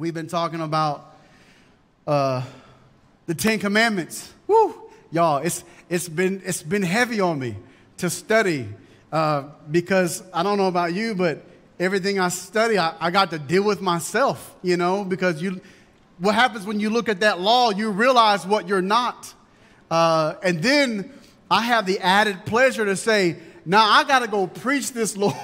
We've been talking about uh, the Ten Commandments. Woo! Y'all, it's, it's, been, it's been heavy on me to study uh, because I don't know about you, but everything I study, I, I got to deal with myself, you know, because you, what happens when you look at that law, you realize what you're not. Uh, and then I have the added pleasure to say, now I got to go preach this, Lord,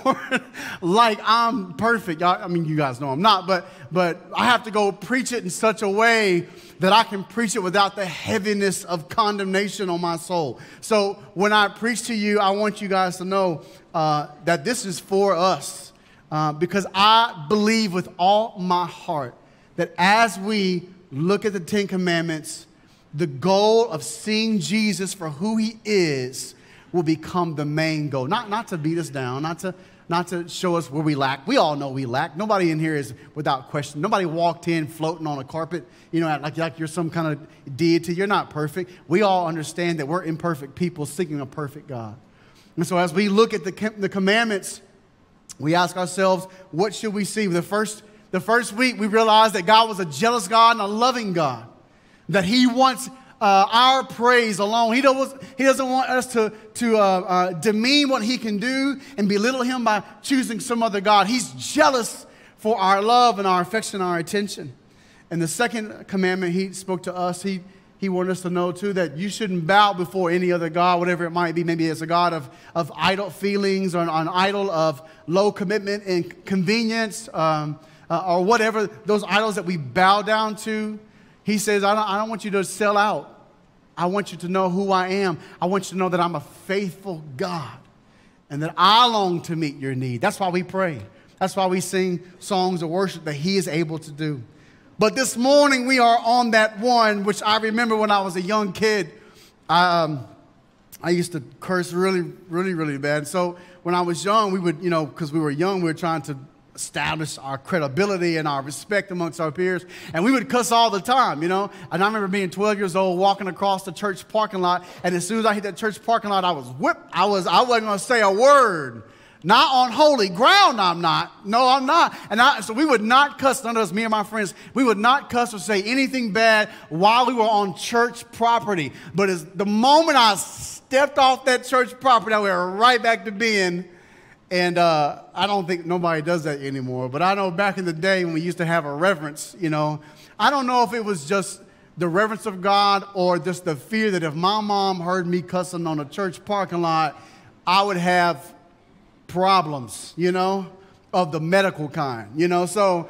like I'm perfect. I mean, you guys know I'm not, but, but I have to go preach it in such a way that I can preach it without the heaviness of condemnation on my soul. So when I preach to you, I want you guys to know uh, that this is for us uh, because I believe with all my heart that as we look at the Ten Commandments, the goal of seeing Jesus for who he is will become the main goal. Not, not to beat us down, not to, not to show us where we lack. We all know we lack. Nobody in here is without question. Nobody walked in floating on a carpet, you know, like, like you're some kind of deity. You're not perfect. We all understand that we're imperfect people seeking a perfect God. And so as we look at the, the commandments, we ask ourselves, what should we see? The first, the first week, we realized that God was a jealous God and a loving God, that He wants uh, our praise alone. He, doesn't, he doesn't want us to, to uh, uh, demean what He can do and belittle Him by choosing some other God. He's jealous for our love and our affection our attention. And the second commandment He spoke to us, He, he wanted us to know too that you shouldn't bow before any other God, whatever it might be. Maybe it's a God of, of idle feelings or an, an idol of low commitment and convenience um, uh, or whatever, those idols that we bow down to. He says, I don't, I don't want you to sell out. I want you to know who I am. I want you to know that I'm a faithful God and that I long to meet your need. That's why we pray. That's why we sing songs of worship that He is able to do. But this morning we are on that one, which I remember when I was a young kid. Um, I used to curse really, really, really bad. So when I was young, we would, you know, because we were young, we were trying to establish our credibility and our respect amongst our peers. And we would cuss all the time, you know. And I remember being 12 years old, walking across the church parking lot, and as soon as I hit that church parking lot, I was whipped. I was I wasn't gonna say a word. Not on holy ground, I'm not. No, I'm not. And I, so we would not cuss, none of us, me and my friends, we would not cuss or say anything bad while we were on church property. But as the moment I stepped off that church property, I went right back to being and uh, I don't think nobody does that anymore. But I know back in the day when we used to have a reverence, you know, I don't know if it was just the reverence of God or just the fear that if my mom heard me cussing on a church parking lot, I would have problems, you know, of the medical kind, you know. So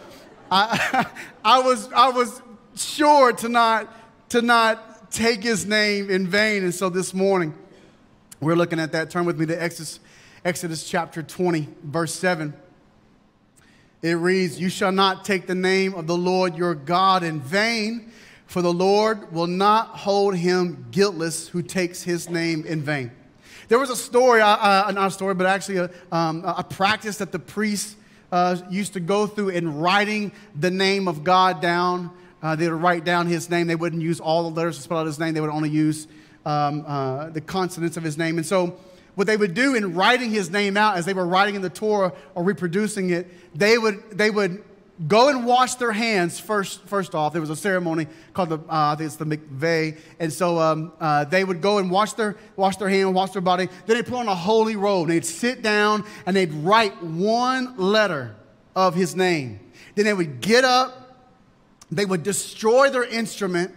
I, I, was, I was sure to not, to not take his name in vain. And so this morning, we're looking at that. Turn with me to Exodus Exodus chapter 20, verse 7. It reads, You shall not take the name of the Lord your God in vain, for the Lord will not hold him guiltless who takes his name in vain. There was a story, uh, not a story, but actually a, um, a practice that the priests uh, used to go through in writing the name of God down. Uh, they would write down his name. They wouldn't use all the letters to spell out his name. They would only use um, uh, the consonants of his name. And so what they would do in writing his name out as they were writing in the Torah or reproducing it, they would, they would go and wash their hands first, first off. There was a ceremony called the, uh, I think it's the mikveh. And so um, uh, they would go and wash their, wash their hand, wash their body. Then they'd put on a holy robe. They'd sit down and they'd write one letter of his name. Then they would get up, they would destroy their instrument,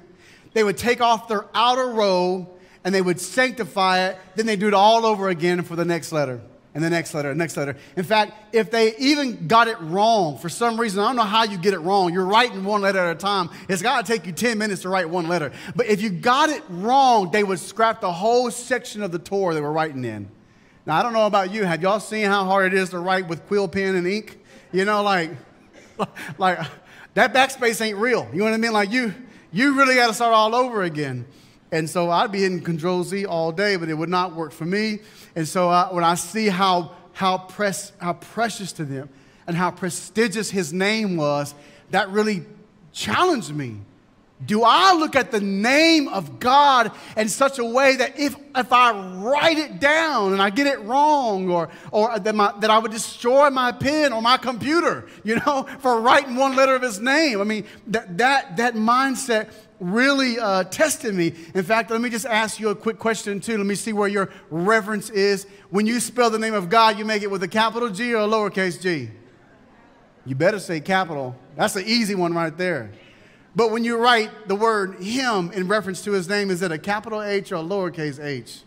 they would take off their outer robe, and they would sanctify it. Then they do it all over again for the next letter and the next letter, and next letter. In fact, if they even got it wrong for some reason, I don't know how you get it wrong. You're writing one letter at a time. It's got to take you 10 minutes to write one letter. But if you got it wrong, they would scrap the whole section of the Torah they were writing in. Now, I don't know about you. Have y'all seen how hard it is to write with quill pen and ink? You know, like, like that backspace ain't real. You know what I mean? Like you, you really got to start all over again. And so I'd be in Control Z all day, but it would not work for me. And so I, when I see how, how, press, how precious to them and how prestigious his name was, that really challenged me. Do I look at the name of God in such a way that if, if I write it down and I get it wrong, or, or that, my, that I would destroy my pen or my computer, you know, for writing one letter of his name? I mean, that, that, that mindset really uh, tested me. In fact, let me just ask you a quick question, too. Let me see where your reverence is. When you spell the name of God, you make it with a capital G or a lowercase g? You better say capital. That's an easy one right there. But when you write the word him in reference to his name, is it a capital H or a lowercase h?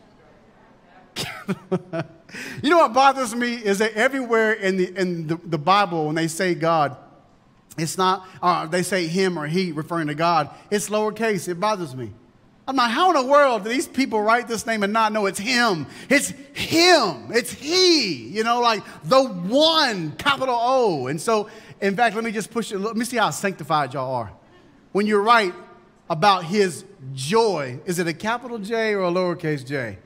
you know what bothers me is that everywhere in the, in the, the Bible, when they say God, it's not, uh, they say him or he referring to God, it's lowercase. It bothers me. I'm like, how in the world do these people write this name and not know it's him? It's him. It's he. You know, like the one, capital O. And so, in fact, let me just push it. Let me see how sanctified y'all are. When you write about his joy, is it a capital J or a lowercase j?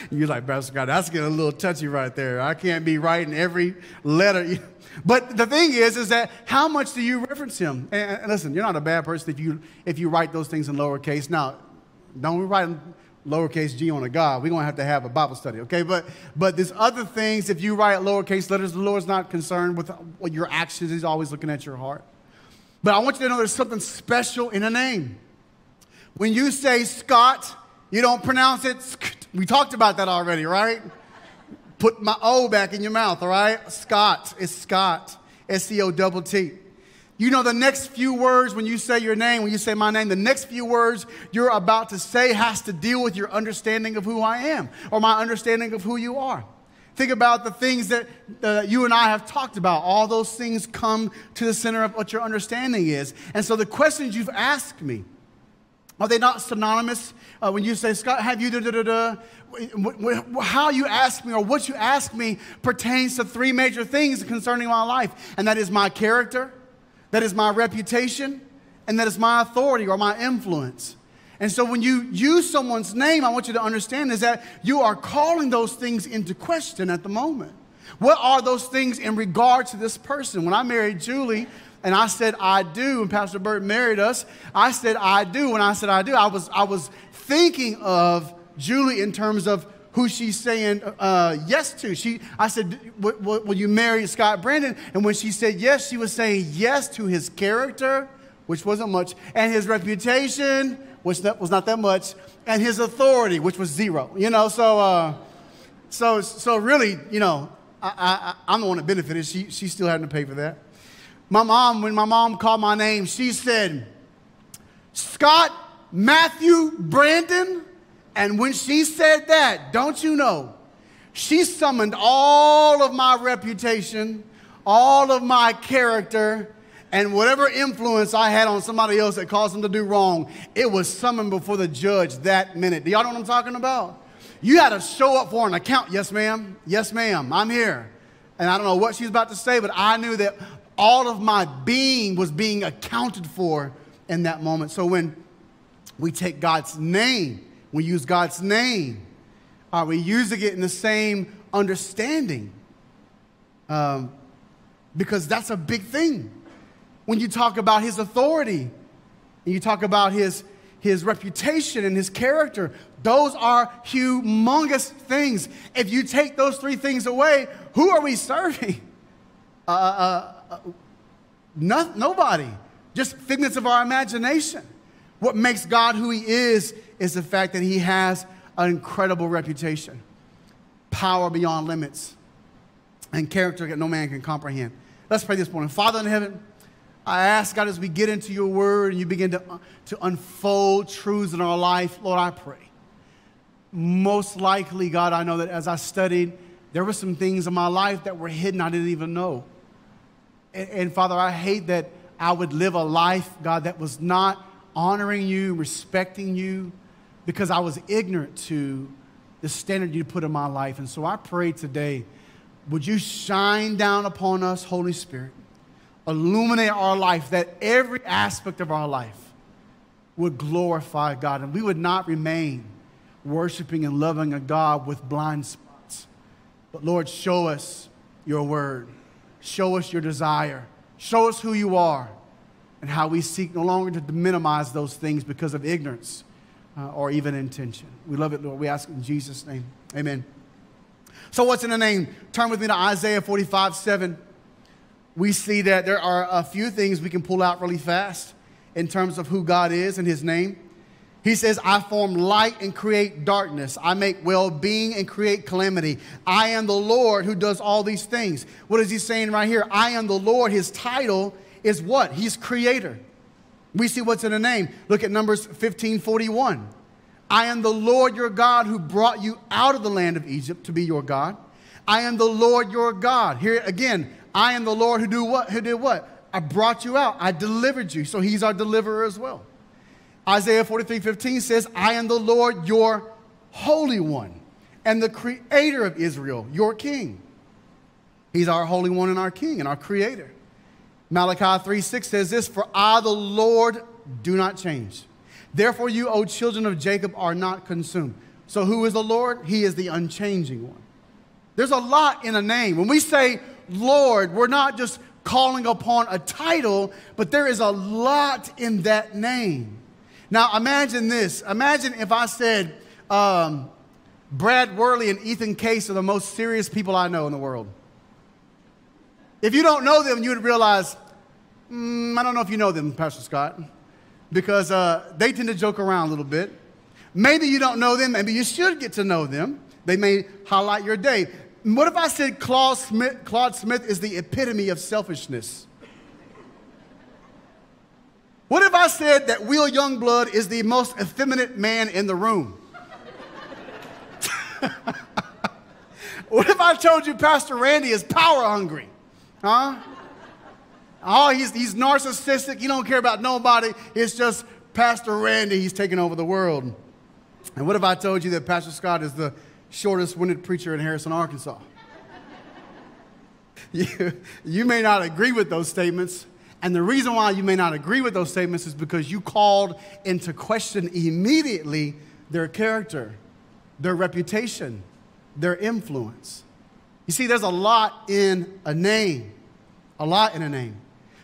You're like, Pastor Scott, that's getting a little touchy right there. I can't be writing every letter. But the thing is, is that how much do you reference him? And, listen, you're not a bad person if you if you write those things in lowercase. Now, don't we write lowercase g on a God. We're gonna have to have a Bible study, okay? But but there's other things. If you write lowercase letters, the Lord's not concerned with what your actions. He's always looking at your heart. But I want you to know there's something special in a name. When you say Scott, you don't pronounce it. We talked about that already, right? Put my O back in your mouth, all right? Scott. It's Scott. S C O double T. You know, the next few words when you say your name, when you say my name, the next few words you're about to say has to deal with your understanding of who I am or my understanding of who you are. Think about the things that uh, you and I have talked about. All those things come to the center of what your understanding is. And so the questions you've asked me, are they not synonymous? Uh, when you say, Scott, have you da da da da? How you ask me or what you ask me pertains to three major things concerning my life, and that is my character, that is my reputation, and that is my authority or my influence. And so when you use someone's name, I want you to understand is that you are calling those things into question at the moment. What are those things in regard to this person? When I married Julie, and I said I do, and Pastor Bert married us, I said I do. When I said I do, I was, I was thinking of Julie in terms of who she's saying uh, yes to. She, I said, Will you marry Scott Brandon? And when she said yes, she was saying yes to his character, which wasn't much, and his reputation, which was not that much, and his authority, which was zero. You know, so uh, so so really, you know, I, I, am the one that benefited. She she's still having to pay for that. My mom, when my mom called my name, she said, Scott Matthew Brandon. And when she said that, don't you know, she summoned all of my reputation, all of my character, and whatever influence I had on somebody else that caused them to do wrong, it was summoned before the judge that minute. Do y'all know what I'm talking about? You had to show up for an account. Yes, ma'am. Yes, ma'am. I'm here. And I don't know what she's about to say, but I knew that all of my being was being accounted for in that moment. So when we take God's name, we use God's name, are we using it in the same understanding? Um, because that's a big thing when you talk about his authority and you talk about his, his reputation and his character, those are humongous things. If you take those three things away, who are we serving? Uh, uh, uh, no, nobody. Just figments of our imagination. What makes God who he is is the fact that he has an incredible reputation, power beyond limits, and character that no man can comprehend. Let's pray this morning. Father in heaven, I ask, God, as we get into your word and you begin to, to unfold truths in our life, Lord, I pray. Most likely, God, I know that as I studied, there were some things in my life that were hidden I didn't even know. And, and Father, I hate that I would live a life, God, that was not honoring you, respecting you, because I was ignorant to the standard you put in my life. And so I pray today, would you shine down upon us, Holy Spirit? illuminate our life, that every aspect of our life would glorify God and we would not remain worshiping and loving a God with blind spots. But Lord, show us your word, show us your desire, show us who you are, and how we seek no longer to minimize those things because of ignorance uh, or even intention. We love it, Lord. We ask in Jesus' name. Amen. So, what's in the name? Turn with me to Isaiah 45 7. We see that there are a few things we can pull out really fast in terms of who God is and his name. He says, I form light and create darkness. I make well being and create calamity. I am the Lord who does all these things. What is he saying right here? I am the Lord. His title is what? He's creator. We see what's in the name. Look at Numbers 15 41. I am the Lord your God who brought you out of the land of Egypt to be your God. I am the Lord your God. Here again, I am the Lord who do what? Who did what? I brought you out. I delivered you. So he's our deliverer as well. Isaiah 43 15 says, I am the Lord your Holy One and the Creator of Israel, your King. He's our Holy One and our King and our Creator. Malachi 3 6 says this For I, the Lord, do not change. Therefore, you, O children of Jacob, are not consumed. So, who is the Lord? He is the unchanging one. There's a lot in a name. When we say Lord, we're not just calling upon a title, but there is a lot in that name. Now, imagine this. Imagine if I said, um, Brad Worley and Ethan Case are the most serious people I know in the world. If you don't know them, you would realize, mm, I don't know if you know them, Pastor Scott, because uh, they tend to joke around a little bit. Maybe you don't know them, maybe you should get to know them. They may highlight your day. What if I said Claude Smith, Claude Smith is the epitome of selfishness? What if I said that Will Youngblood is the most effeminate man in the room? what if I told you Pastor Randy is power hungry? Huh? Oh, he's, he's narcissistic. He don't care about nobody. It's just Pastor Randy. He's taking over the world. And what if I told you that Pastor Scott is the shortest winded preacher in Harrison, Arkansas? you, you may not agree with those statements, and the reason why you may not agree with those statements is because you called into question immediately their character, their reputation, their influence. You see, there's a lot in a name, a lot in a name.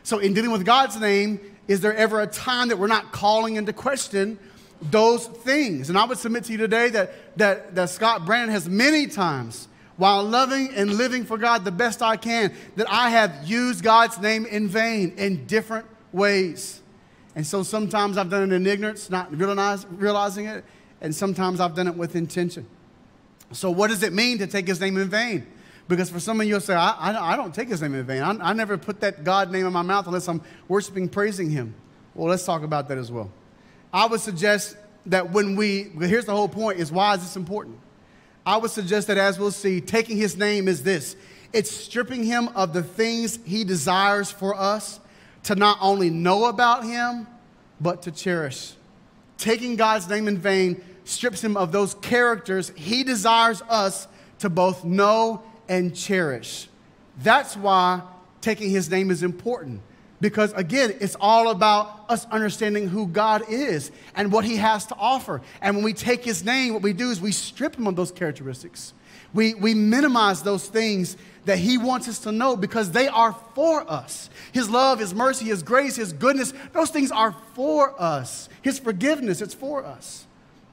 So, in dealing with God's name, is there ever a time that we're not calling into question those things? And I would submit to you today that, that, that Scott Brandon has many times while loving and living for God the best I can, that I have used God's name in vain in different ways. And so sometimes I've done it in ignorance, not realize, realizing it, and sometimes I've done it with intention. So, what does it mean to take his name in vain? Because for some of you, you'll say, I, I, I don't take his name in vain. I, I never put that God name in my mouth unless I'm worshiping, praising him. Well, let's talk about that as well. I would suggest that when we, here's the whole point, is why is this important? I would suggest that as we'll see, taking his name is this it's stripping him of the things he desires for us to not only know about him, but to cherish. Taking God's name in vain strips him of those characters he desires us to both know and cherish. That's why taking his name is important. Because again, it's all about us understanding who God is and what He has to offer. And when we take His name, what we do is we strip Him of those characteristics. We, we minimize those things that He wants us to know because they are for us. His love, His mercy, His grace, His goodness, those things are for us. His forgiveness, it's for us.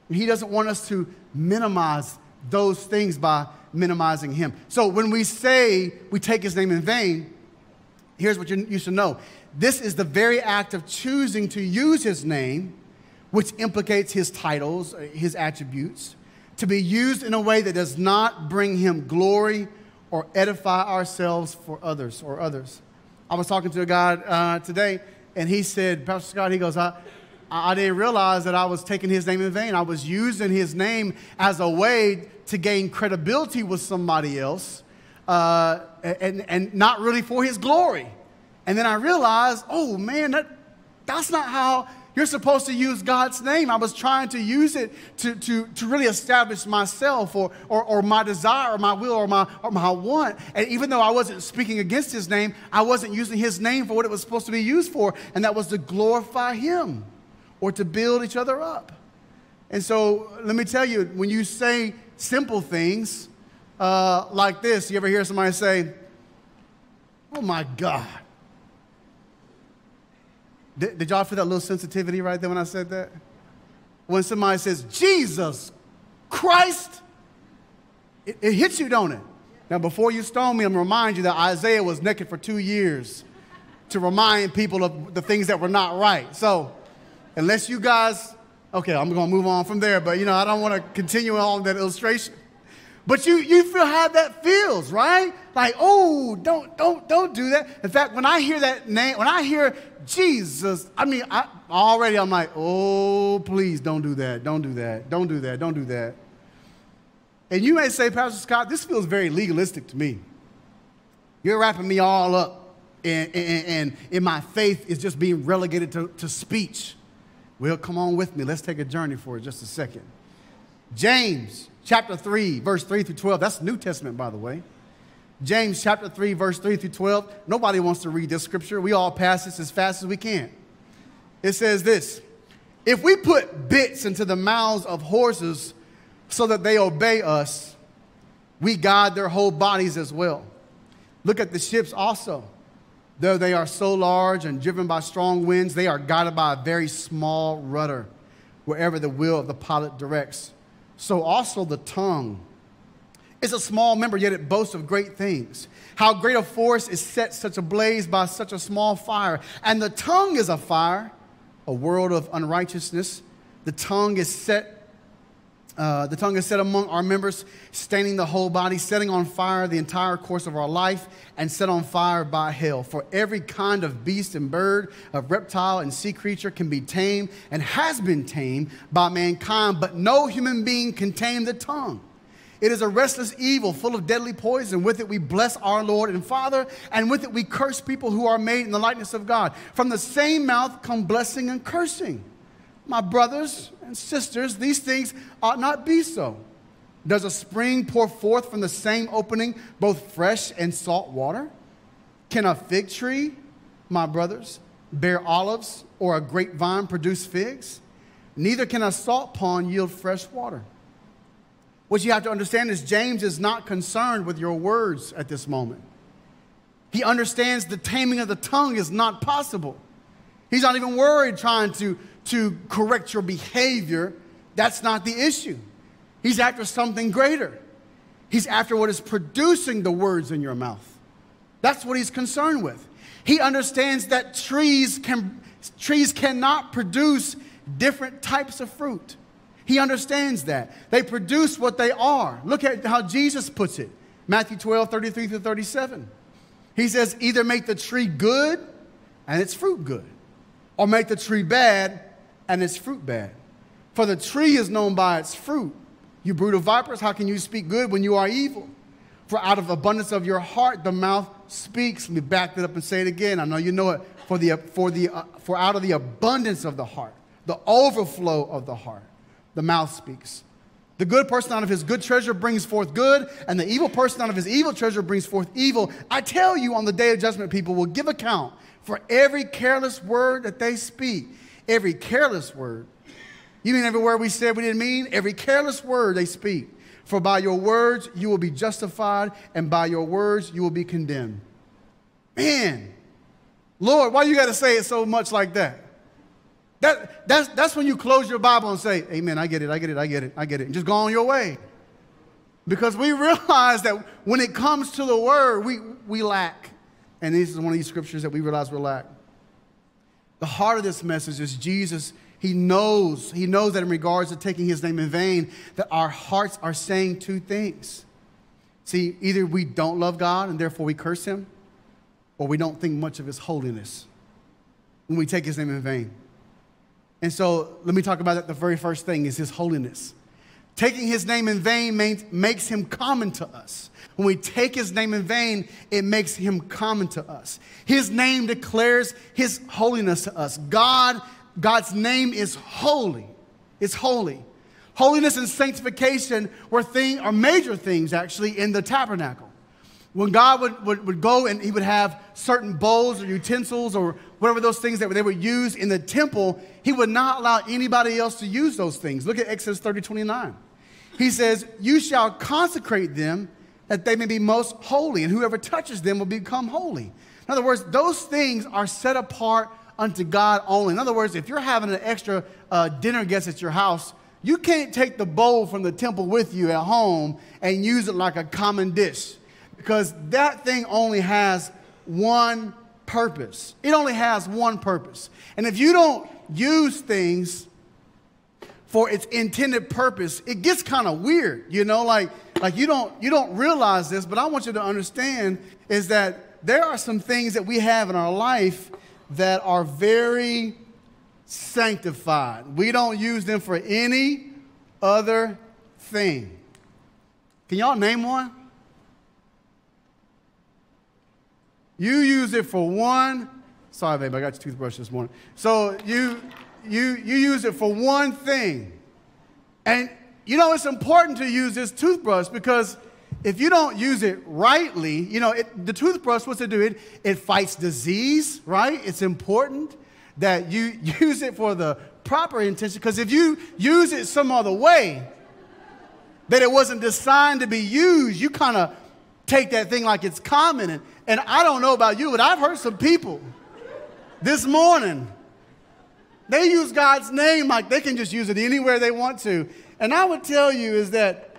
And He doesn't want us to minimize those things by minimizing Him. So when we say we take His name in vain, here's what you, should know this is the very act of choosing to use his name, which implicates his titles, uh, his attributes, to be used in a way that does not bring him glory or edify ourselves for others or others. I was talking to a guy uh, today, and he said, Pastor Scott, he goes, I, I didn't realize that I was taking his name in vain. I was using his name as a way to gain credibility with somebody else uh, and, and not really for his glory. And then I realized, oh man, that, that's not how you're supposed to use God's name. I was trying to use it to, to, to really establish myself or, or, or my desire or my will or my, or my want. And even though I wasn't speaking against his name, I wasn't using his name for what it was supposed to be used for, and that was to glorify him or to build each other up. And so let me tell you, when you say simple things, uh, like this. You ever hear somebody say, Oh my God? Did, did y'all feel that little sensitivity right there when I said that? When somebody says, Jesus Christ, it, it hits you, don't it? Now, before you stone me, I'm going to remind you that Isaiah was naked for two years to remind people of the things that were not right. So, unless you guys, okay, I'm going to move on from there, but you know, I don't want to continue on that illustration. But you, you feel how that feels, right? Like, oh, don't, don't, don't do that. In fact, when I hear that name, when I hear Jesus, I mean, I, already I'm like, oh, please don't do that. Don't do that. Don't do that. Don't do that. And you may say, Pastor Scott, this feels very legalistic to me. You're wrapping me all up, and, and, and, and my faith is just being relegated to, to speech. Well, come on with me. Let's take a journey for just a second. James chapter 3, verse 3 through 12. That's New Testament, by the way. James chapter 3, verse 3 through 12. Nobody wants to read this scripture. We all pass this as fast as we can. It says this If we put bits into the mouths of horses so that they obey us, we guide their whole bodies as well. Look at the ships also. Though they are so large and driven by strong winds, they are guided by a very small rudder wherever the will of the pilot directs. So also the tongue is a small member, yet it boasts of great things. How great a force is set such a blaze by such a small fire. And the tongue is a fire, a world of unrighteousness. The tongue is set uh, the tongue is set among our members, staining the whole body, setting on fire the entire course of our life, and set on fire by hell. For every kind of beast and bird, of reptile and sea creature can be tamed and has been tamed by mankind, but no human being can tame the tongue. It is a restless evil full of deadly poison. With it we bless our Lord and Father, and with it we curse people who are made in the likeness of God. From the same mouth come blessing and cursing. My brothers and sisters, these things ought not be so. Does a spring pour forth from the same opening both fresh and salt water? Can a fig tree, my brothers, bear olives or a grapevine produce figs? Neither can a salt pond yield fresh water. What you have to understand is James is not concerned with your words at this moment. He understands the taming of the tongue is not possible. He's not even worried trying to to correct your behavior, that's not the issue. He's after something greater. He's after what is producing the words in your mouth. That's what he's concerned with. He understands that trees, can, trees cannot produce different types of fruit. He understands that. They produce what they are. Look at how Jesus puts it Matthew 12, 33 through 37. He says, either make the tree good and its fruit good, or make the tree bad and its fruit bad. For the tree is known by its fruit. You brood of vipers, how can you speak good when you are evil? For out of abundance of your heart the mouth speaks. Let me back that up and say it again. I know you know it. For, the, for, the, uh, for out of the abundance of the heart, the overflow of the heart, the mouth speaks. The good person out of his good treasure brings forth good, and the evil person out of his evil treasure brings forth evil. I tell you, on the day of judgment, people will give account for every careless word that they speak every careless word. You mean every word we said we didn't mean? Every careless word they speak. For by your words you will be justified, and by your words you will be condemned. Man, Lord, why you got to say it so much like that? That, that's, that's when you close your Bible and say, Amen, I get it, I get it, I get it, I get it, and just go on your way. Because we realize that when it comes to the word, we, we lack. And this is one of these scriptures that we realize we lack. The heart of this message is Jesus. He knows, he knows that in regards to taking his name in vain, that our hearts are saying two things. See, either we don't love God and therefore we curse him, or we don't think much of his holiness when we take his name in vain. And so let me talk about that. The very first thing is his holiness. Taking his name in vain makes him common to us. When we take his name in vain, it makes him common to us. His name declares his holiness to us. God, God's name is holy. It's holy. Holiness and sanctification were, thing, are major things actually in the tabernacle. When God would, would, would go and he would have certain bowls or utensils or whatever those things that they would use in the temple, he would not allow anybody else to use those things. Look at Exodus 30 29. He says, You shall consecrate them that they may be most holy, and whoever touches them will become holy. In other words, those things are set apart unto God only. In other words, if you're having an extra uh, dinner guest at your house, you can't take the bowl from the temple with you at home and use it like a common dish because that thing only has one purpose. It only has one purpose. And if you don't use things for its intended purpose, it gets kind of weird, you know, like like you don't you don't realize this, but I want you to understand is that there are some things that we have in our life that are very sanctified. We don't use them for any other thing. Can y'all name one? You use it for one. Sorry, babe, I got your toothbrush this morning. So you you you use it for one thing. And you know it's important to use this toothbrush because if you don't use it rightly, you know, it, the toothbrush, what's it do? It, it fights disease, right? It's important that you use it for the proper intention because if you use it some other way that it wasn't designed to be used, you kind of take that thing like it's common. And, and I don't know about you, but I've heard some people this morning. They use God's name like they can just use it anywhere they want to. And I would tell you is that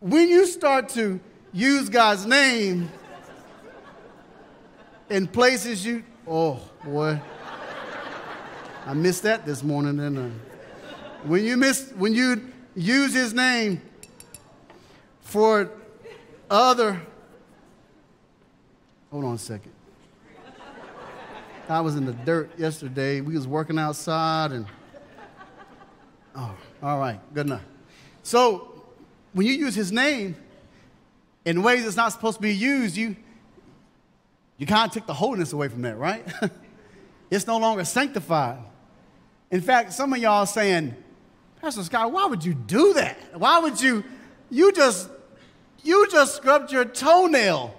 when you start to use God's name in places you, oh boy, I missed that this morning, didn't I? When you miss, when you use His name for other Hold on a second. I was in the dirt yesterday. We was working outside and oh, all right, good enough. So when you use his name in ways it's not supposed to be used, you you kind of took the holiness away from that, right? it's no longer sanctified. In fact, some of y'all saying, Pastor Scott, why would you do that? Why would you you just you just scrubbed your toenail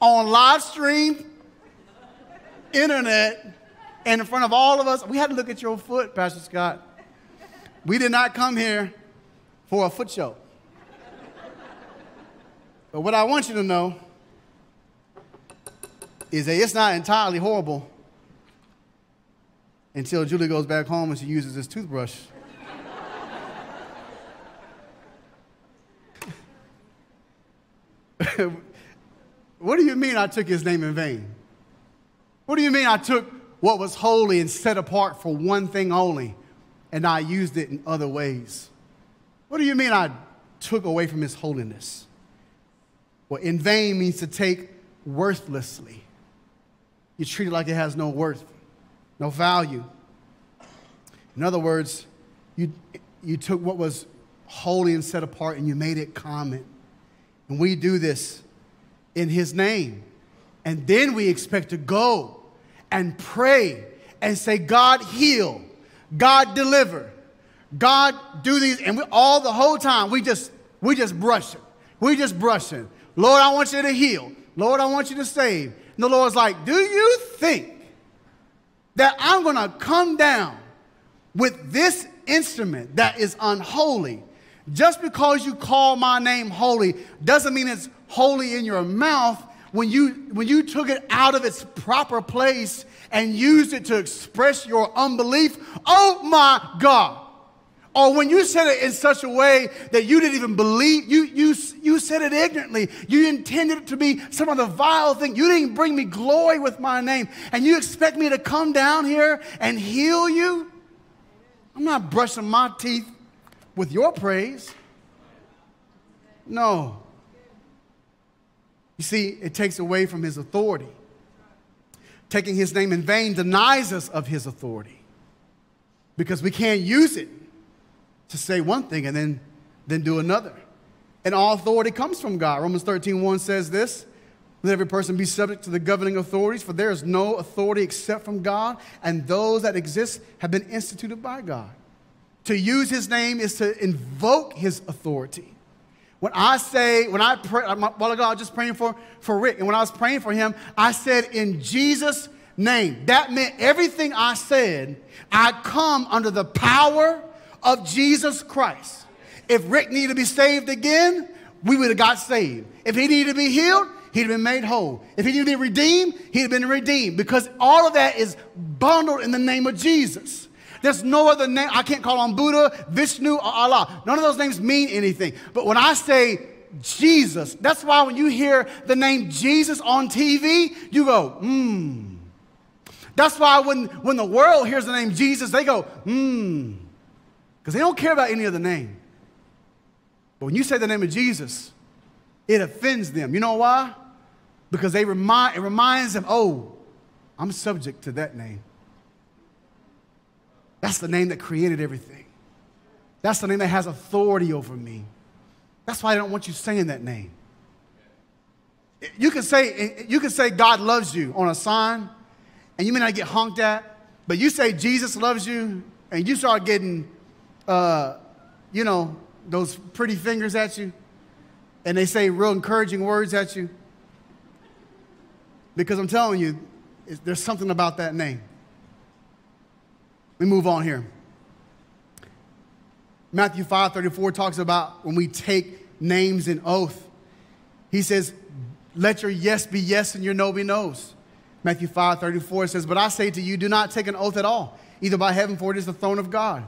on live stream, internet, and in front of all of us. We had to look at your foot, Pastor Scott. We did not come here for a foot show. But what I want you to know is that it's not entirely horrible until Julie goes back home and she uses this toothbrush. What do you mean I took his name in vain? What do you mean I took what was holy and set apart for one thing only and I used it in other ways? What do you mean I took away from his holiness? Well, in vain means to take worthlessly. You treat it like it has no worth, no value. In other words, you, you took what was holy and set apart and you made it common. And we do this in His name. And then we expect to go and pray and say, God, heal, God, deliver, God, do these. And we, all the whole time, we just, we just brush brushing. We just brush brushing. Lord, I want you to heal. Lord, I want you to save. And the Lord's like, Do you think that I'm going to come down with this instrument that is unholy? Just because you call my name holy doesn't mean it's holy in your mouth when you, when you took it out of its proper place and used it to express your unbelief. Oh my God. Or when you said it in such a way that you didn't even believe, you, you, you said it ignorantly. You intended it to be some other vile thing. You didn't bring me glory with my name. And you expect me to come down here and heal you? I'm not brushing my teeth with your praise. No. You see, it takes away from his authority. Taking his name in vain denies us of his authority because we can't use it to say one thing and then, then do another. And all authority comes from God. Romans 13, 1 says this Let every person be subject to the governing authorities, for there is no authority except from God, and those that exist have been instituted by God. To use his name is to invoke his authority. When I say, when I pray, while ago I was just praying for, for Rick, and when I was praying for him, I said, in Jesus' name. That meant everything I said, I come under the power of Jesus Christ. If Rick needed to be saved again, we would have got saved. If he needed to be healed, he'd have been made whole. If he needed to be redeemed, he'd have been redeemed because all of that is bundled in the name of Jesus. There's no other name. I can't call on Buddha, Vishnu, or Allah. None of those names mean anything. But when I say Jesus, that's why when you hear the name Jesus on TV, you go, hmm. That's why when, when the world hears the name Jesus, they go, hmm. Because they don't care about any other name. But when you say the name of Jesus, it offends them. You know why? Because they remind, it reminds them, oh, I'm subject to that name. That's the name that created everything. That's the name that has authority over me. That's why I don't want you saying that name. You can say, you can say God loves you on a sign, and you may not get honked at, but you say Jesus loves you, and you start getting, uh, you know, those pretty fingers at you, and they say real encouraging words at you. Because I'm telling you, there's something about that name. We move on here. Matthew 5 34 talks about when we take names in oath. He says, Let your yes be yes and your no be no's. Matthew 5 34 says, But I say to you, do not take an oath at all, either by heaven, for it is the throne of God.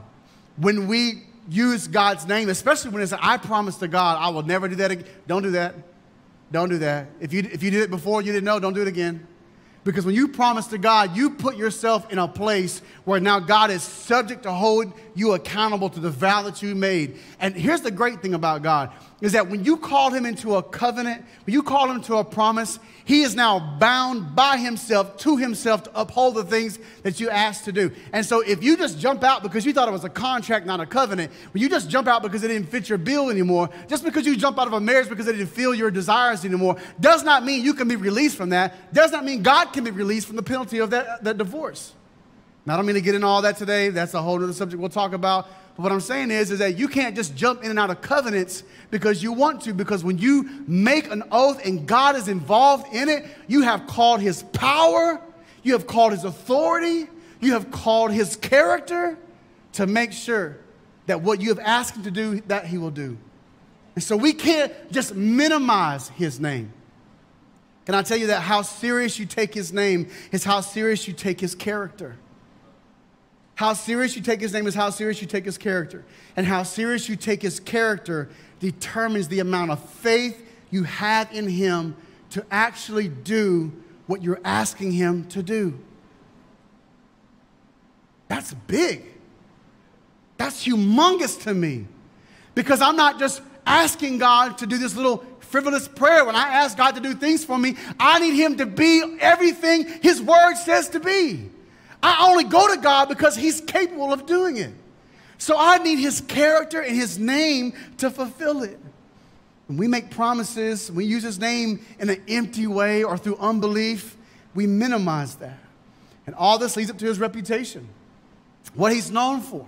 When we use God's name, especially when it's I promise to God, I will never do that again. Don't do that. Don't do that. If you, if you did it before, you didn't know, don't do it again. Because when you promise to God, you put yourself in a place where now God is subject to hold you accountable to the vow that you made. And here's the great thing about God is that when you call him into a covenant, when you call him to a promise, he is now bound by himself to himself to uphold the things that you asked to do. And so if you just jump out because you thought it was a contract, not a covenant, when you just jump out because it didn't fit your bill anymore, just because you jump out of a marriage because it didn't feel your desires anymore, does not mean you can be released from that. Does not mean God can be released from the penalty of that, that divorce. Now, I don't mean to get into all that today. That's a whole other subject we'll talk about. But what I'm saying is, is that you can't just jump in and out of covenants because you want to, because when you make an oath and God is involved in it, you have called his power, you have called his authority, you have called his character to make sure that what you have asked him to do, that he will do. And so we can't just minimize his name. Can I tell you that how serious you take his name is how serious you take his character? How serious you take his name is how serious you take his character. And how serious you take his character determines the amount of faith you have in him to actually do what you're asking him to do. That's big. That's humongous to me. Because I'm not just asking God to do this little frivolous prayer. When I ask God to do things for me, I need him to be everything his word says to be. I only go to God because He's capable of doing it. So I need His character and His name to fulfill it. When we make promises, we use His name in an empty way or through unbelief, we minimize that. And all this leads up to His reputation, what He's known for.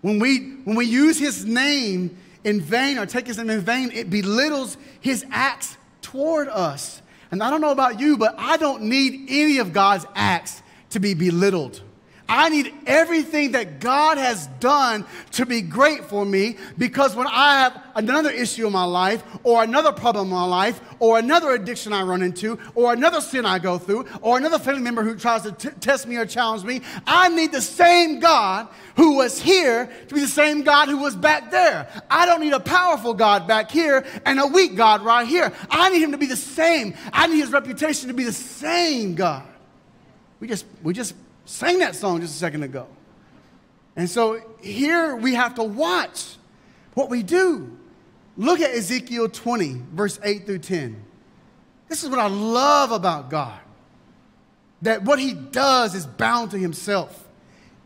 When we, when we use His name in vain or take His name in vain, it belittles His acts toward us. And I don't know about you, but I don't need any of God's acts to be belittled. I need everything that God has done to be great for me because when I have another issue in my life, or another problem in my life, or another addiction I run into, or another sin I go through, or another family member who tries to test me or challenge me, I need the same God who was here to be the same God who was back there. I don't need a powerful God back here and a weak God right here. I need him to be the same. I need his reputation to be the same God. We just, we just sang that song just a second ago. And so here we have to watch what we do. Look at Ezekiel 20, verse 8 through 10. This is what I love about God that what he does is bound to himself.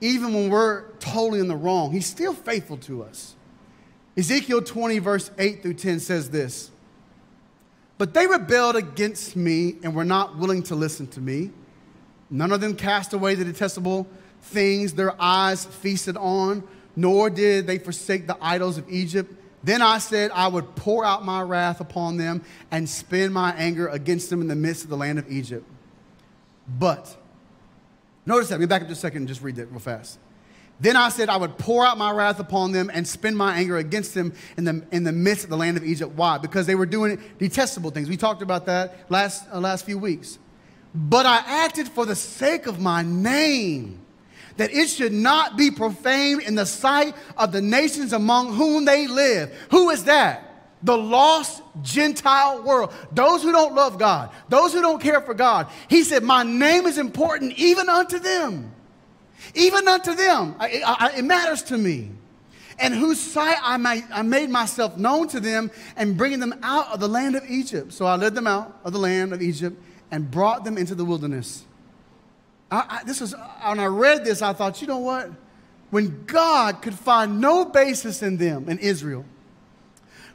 Even when we're totally in the wrong, he's still faithful to us. Ezekiel 20, verse 8 through 10 says this But they rebelled against me and were not willing to listen to me. None of them cast away the detestable things their eyes feasted on, nor did they forsake the idols of Egypt. Then I said, I would pour out my wrath upon them and spend my anger against them in the midst of the land of Egypt. But, notice that. Let me back up just a second and just read that real fast. Then I said, I would pour out my wrath upon them and spend my anger against them in the, in the midst of the land of Egypt. Why? Because they were doing detestable things. We talked about that last, uh, last few weeks. But I acted for the sake of my name, that it should not be profaned in the sight of the nations among whom they live. Who is that? The lost Gentile world. Those who don't love God, those who don't care for God. He said, My name is important even unto them. Even unto them. I, I, it matters to me. And whose sight I, might, I made myself known to them and bringing them out of the land of Egypt. So I led them out of the land of Egypt and brought them into the wilderness. I, I, this was, when I read this, I thought, you know what? When God could find no basis in them, in Israel,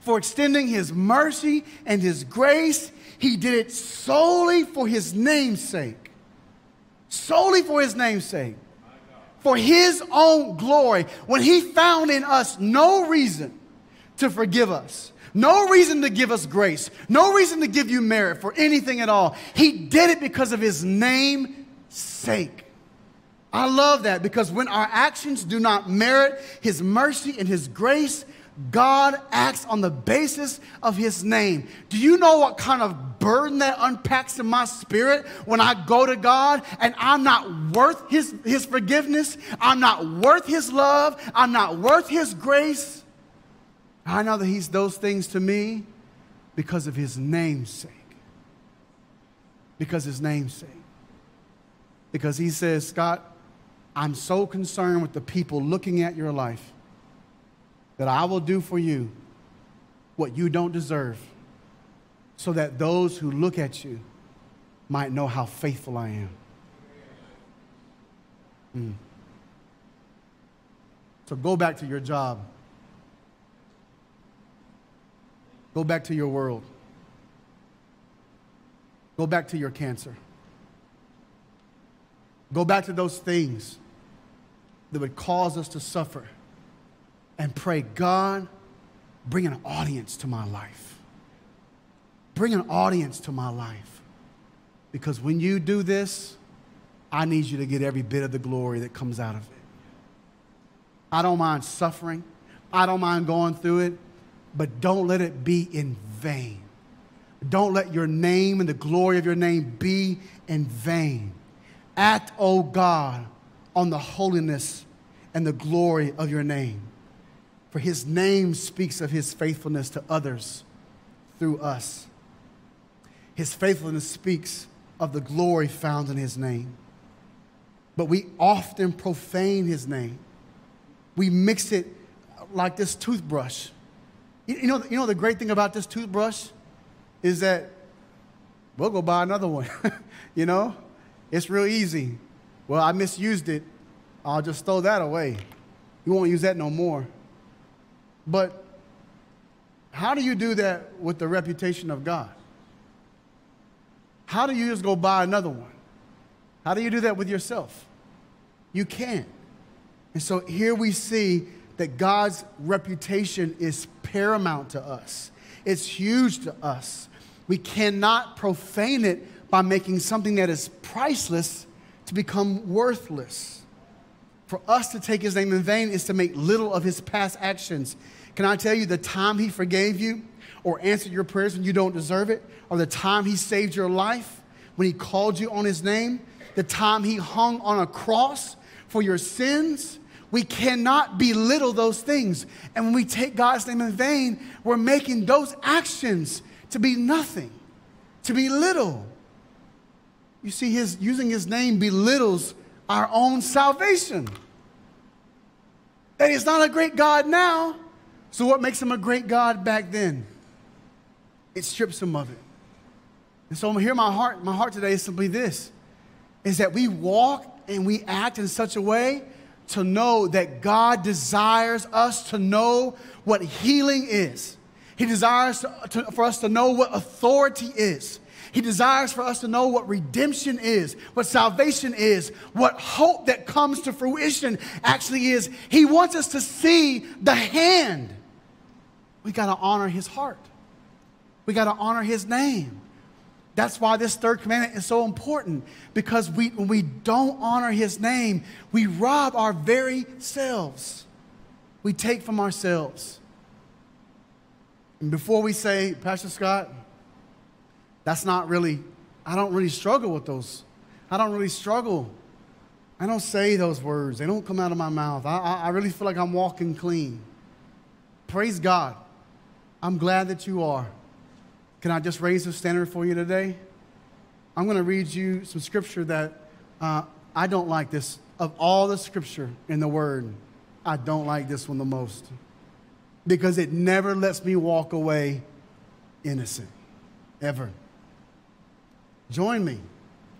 for extending his mercy and his grace, he did it solely for his name's sake. Solely for his name's sake. For his own glory. When he found in us no reason to forgive us, no reason to give us grace, no reason to give you merit for anything at all. He did it because of his name's sake. I love that because when our actions do not merit his mercy and his grace, God acts on the basis of his name. Do you know what kind of burden that unpacks in my spirit when I go to God and I'm not worth his, his forgiveness? I'm not worth his love. I'm not worth his grace. I know that He's those things to me because of His namesake. Because His namesake. Because He says, Scott, I'm so concerned with the people looking at your life that I will do for you what you don't deserve so that those who look at you might know how faithful I am. Mm. So go back to your job. Go back to your world. Go back to your cancer. Go back to those things that would cause us to suffer and pray, God, bring an audience to my life. Bring an audience to my life. Because when you do this, I need you to get every bit of the glory that comes out of it. I don't mind suffering. I don't mind going through it but don't let it be in vain. Don't let your name and the glory of your name be in vain. Act, O oh God, on the holiness and the glory of your name. For his name speaks of his faithfulness to others through us. His faithfulness speaks of the glory found in his name. But we often profane his name. We mix it like this toothbrush you know, you know the great thing about this toothbrush is that we'll go buy another one. you know, it's real easy. Well, I misused it. I'll just throw that away. You won't use that no more. But how do you do that with the reputation of God? How do you just go buy another one? How do you do that with yourself? You can't. And so here we see that God's reputation is paramount to us, it's huge to us. We cannot profane it by making something that is priceless to become worthless. For us to take his name in vain is to make little of his past actions. Can I tell you the time he forgave you or answered your prayers when you don't deserve it, or the time he saved your life when he called you on his name, the time he hung on a cross for your sins? We cannot belittle those things. And when we take God's name in vain, we're making those actions to be nothing, to be little. You see, his, using his name belittles our own salvation. That he's not a great God now. So, what makes him a great God back then? It strips him of it. And so, here, my heart, my heart today is simply this: is that we walk and we act in such a way to know that God desires us to know what healing is. He desires to, to, for us to know what authority is. He desires for us to know what redemption is, what salvation is, what hope that comes to fruition actually is. He wants us to see the hand. We got to honor his heart. We got to honor his name. That's why this third commandment is so important because we, when we don't honor his name, we rob our very selves. We take from ourselves. And before we say, Pastor Scott, that's not really, I don't really struggle with those. I don't really struggle. I don't say those words, they don't come out of my mouth. I, I, I really feel like I'm walking clean. Praise God. I'm glad that you are. Can I just raise the standard for you today? I'm going to read you some scripture that uh, I don't like this. Of all the scripture in the Word, I don't like this one the most because it never lets me walk away innocent, ever. Join me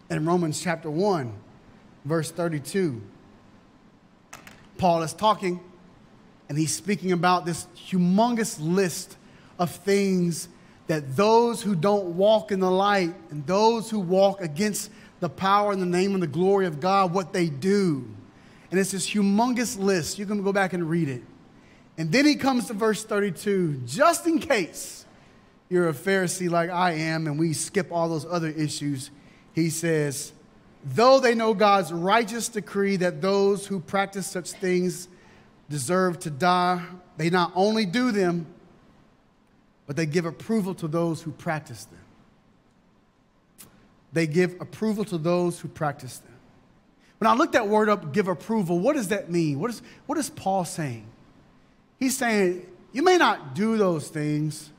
in Romans chapter 1, verse 32. Paul is talking and he's speaking about this humongous list of things that those who don't walk in the light and those who walk against the power and the name and the glory of God, what they do. And it's this humongous list. You can go back and read it. And then he comes to verse 32, just in case you're a Pharisee like I am and we skip all those other issues, he says, Though they know God's righteous decree that those who practice such things deserve to die, they not only do them, but they give approval to those who practice them. They give approval to those who practice them. When I looked that word up, give approval, what does that mean? What is, what is Paul saying? He's saying, you may not do those things,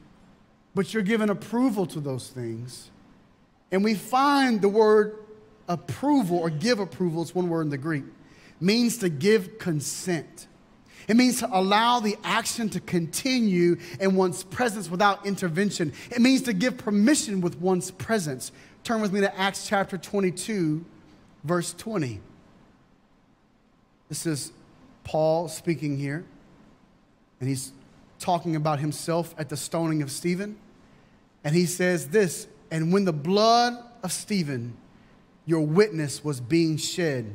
but you're giving approval to those things. And we find the word approval or give approval, it's one word in the Greek, means to give consent. It means to allow the action to continue in one's presence without intervention. It means to give permission with one's presence. Turn with me to Acts chapter 22, verse 20. This is Paul speaking here, and he's talking about himself at the stoning of Stephen. And he says this And when the blood of Stephen, your witness, was being shed,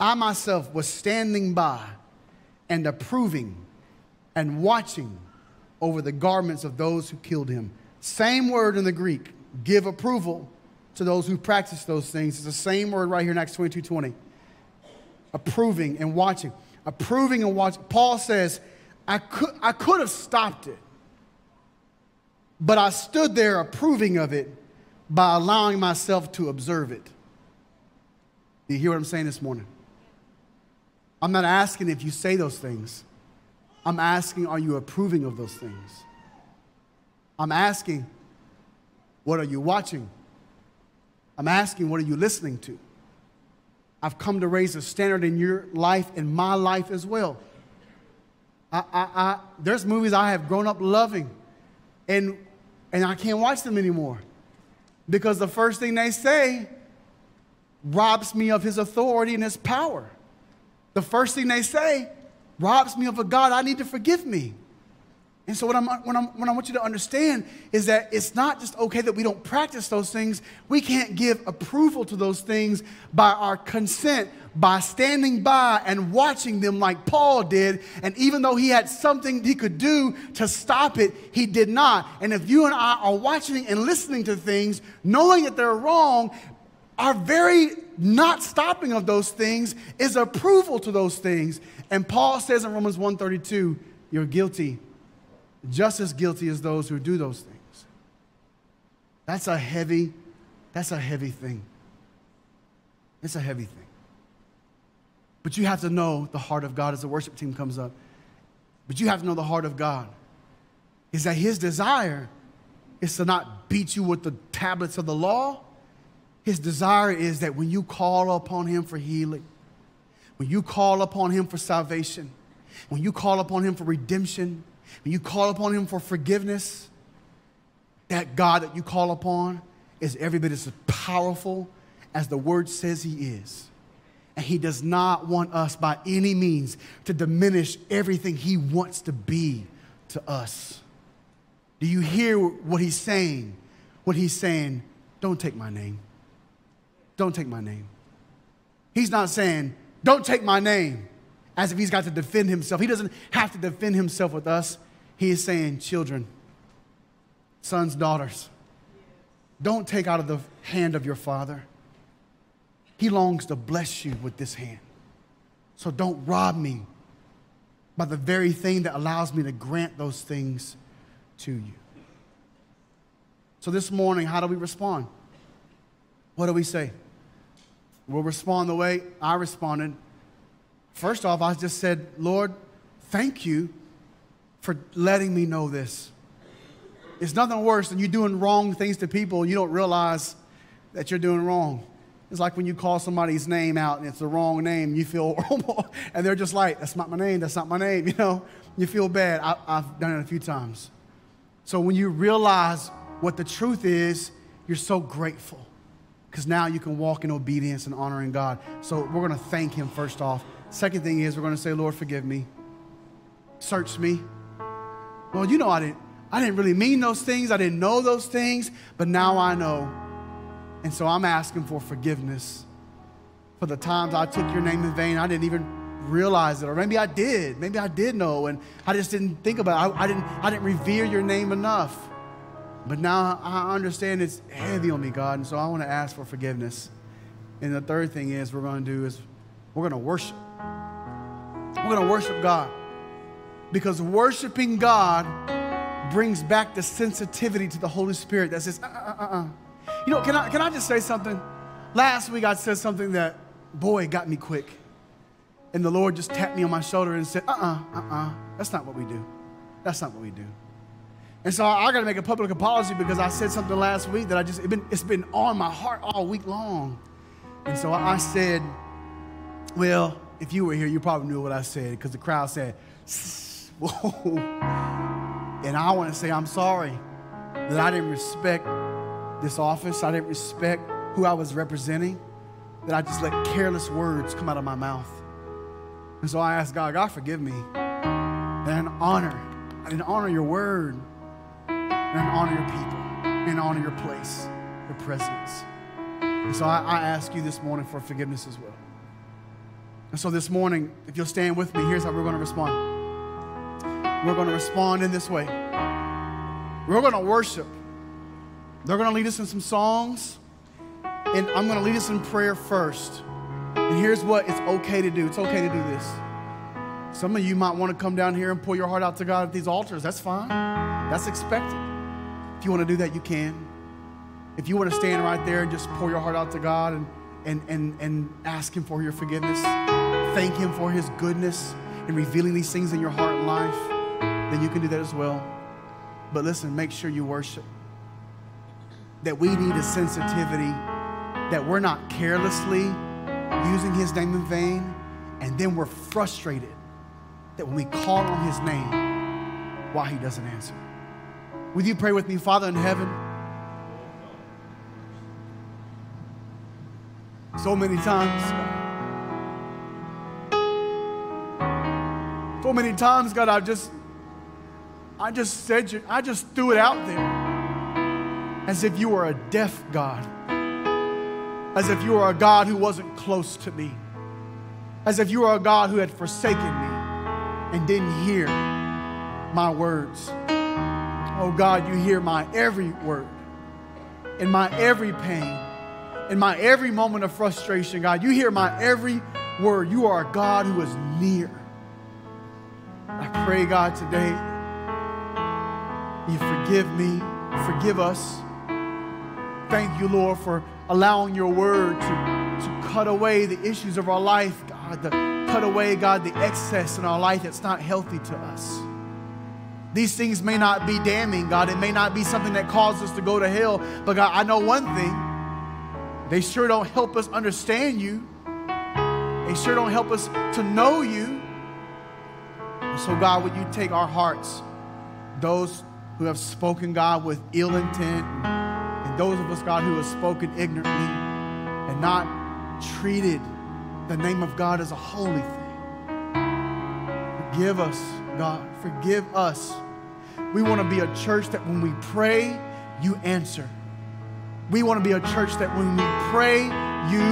I myself was standing by and approving and watching over the garments of those who killed him. Same word in the Greek, give approval to those who practice those things. It's the same word right here in Acts 22 20. Approving and watching. Approving and watching. Paul says, I could, I could have stopped it, but I stood there approving of it by allowing myself to observe it. Do you hear what I'm saying this morning? I'm not asking if you say those things. I'm asking, are you approving of those things? I'm asking, what are you watching? I'm asking, what are you listening to? I've come to raise a standard in your life, in my life as well. I, I, I, there's movies I have grown up loving, and, and I can't watch them anymore because the first thing they say robs me of his authority and his power the first thing they say robs me of a God I need to forgive me. And so, what, I'm, what, I'm, what I want you to understand is that it's not just okay that we don't practice those things. We can't give approval to those things by our consent, by standing by and watching them like Paul did. And even though he had something he could do to stop it, he did not. And if you and I are watching and listening to things, knowing that they're wrong, our very not stopping of those things is approval to those things. And Paul says in Romans 1:32, you're guilty, just as guilty as those who do those things. That's a heavy, that's a heavy thing. It's a heavy thing. But you have to know the heart of God as the worship team comes up. But you have to know the heart of God. Is that his desire is to not beat you with the tablets of the law, his desire is that when you call upon Him for healing, when you call upon Him for salvation, when you call upon Him for redemption, when you call upon Him for forgiveness, that God that you call upon is every bit as powerful as the Word says He is. And He does not want us by any means to diminish everything He wants to be to us. Do you hear what He's saying? What He's saying, don't take my name. Don't take my name. He's not saying, Don't take my name, as if he's got to defend himself. He doesn't have to defend himself with us. He is saying, Children, sons, daughters, Don't take out of the hand of your Father. He longs to bless you with this hand. So don't rob me by the very thing that allows me to grant those things to you. So this morning, how do we respond? What do we say? We'll respond the way I responded. First off, I just said, Lord, thank you for letting me know this. It's nothing worse than you doing wrong things to people and you don't realize that you're doing wrong. It's like when you call somebody's name out and it's the wrong name, you feel and they're just like, that's not my name, that's not my name, you know? You feel bad. I, I've done it a few times. So when you realize what the truth is, you're so grateful because now you can walk in obedience and honoring God. So we're going to thank Him first off. Second thing is we're going to say, Lord, forgive me. Search me. Well, you know I didn't I didn't really mean those things. I didn't know those things, but now I know. And so I'm asking for forgiveness for the times I took your name in vain. I didn't even realize it, or maybe I did. Maybe I did know, and I just didn't think about it. I, I didn't, I didn't revere your name enough. But now I understand it's heavy on me, God, and so I want to ask for forgiveness. And the third thing is we're going to do is we're going to worship. We're going to worship God. Because worshiping God brings back the sensitivity to the Holy Spirit that says, uh, uh, uh, uh. You know, can I, can I just say something? Last week I said something that, boy, got me quick. And the Lord just tapped me on my shoulder and said, uh uh-uh, uh, uh-uh, that's not what we do. That's not what we do. And so I, I got to make a public apology because I said something last week that I just, it been, it's been on my heart all week long. And so I, said, well, if you were here, you probably knew what I said because the crowd said, whoa. And I want to say, I'm sorry that I didn't respect this office. I didn't respect who I was representing, that I just let careless words come out of my mouth. And so I asked God, God, forgive me. And honor. I didn't honor your word. And honor your people. And honor your place, your presence. And so I, I ask you this morning for forgiveness as well. And so this morning, if you'll stand with me, here's how we're going to respond. We're going to respond in this way. We're going to worship. They're going to lead us in some songs, and I'm going to lead us in prayer first. And here's what it's okay to do it's okay to do this. Some of you might want to come down here and pour your heart out to God at these altars. That's fine, that's expected. If you want to do that, you can. If you want to stand right there and just pour your heart out to God and, and, and, and ask Him for your forgiveness, thank Him for His goodness and revealing these things in your heart and life, then you can do that as well. But listen, make sure you worship that we need a sensitivity that we're not carelessly using his name in vain, and then we're frustrated that when we call on his name, why he doesn't answer. Will you pray with me, Father in heaven? So many times, so many times, God, I've just, I just said, I just threw it out there as if you were a deaf God, as if you were a God who wasn't close to me, as if you were a God who had forsaken me and didn't hear my words. Oh God, you hear my every word, in my every pain, in my every moment of frustration, God. You hear my every word. You are a God who is near. I pray, God, today, you forgive me, forgive us Thank you, Lord, for allowing your word to, to cut away the issues of our life, God, the cut away, God, the excess in our life that's not healthy to us. These things may not be damning, God. It may not be something that causes us to go to hell. But God, I know one thing. They sure don't help us understand you. They sure don't help us to know you. And so, God, would you take our hearts, those who have spoken, God, with ill intent, and those of us, God, who have spoken ignorantly and not treated the name of God as a holy thing. Forgive us, God. Forgive us. We want to be a church that when we pray, you answer. We want to be a church that when we pray, you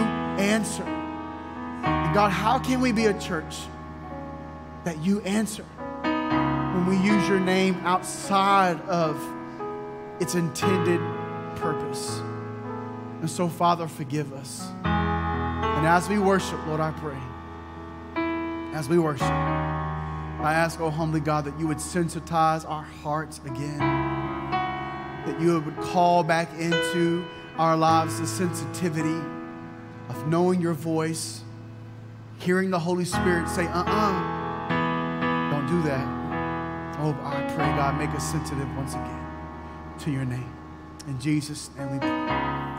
answer. And God, how can we be a church that you answer when we use your name outside of its intended purpose. And so, Father, forgive us. And as we worship, Lord, I pray, as we worship, I ask, oh humbly God, that you would sensitize our hearts again, that you would call back into our lives the sensitivity of knowing your voice, hearing the Holy Spirit say, uh uh-uh, uh, don't do that. Oh, I pray, God, make us sensitive once again to your name. In Jesus' name we pray.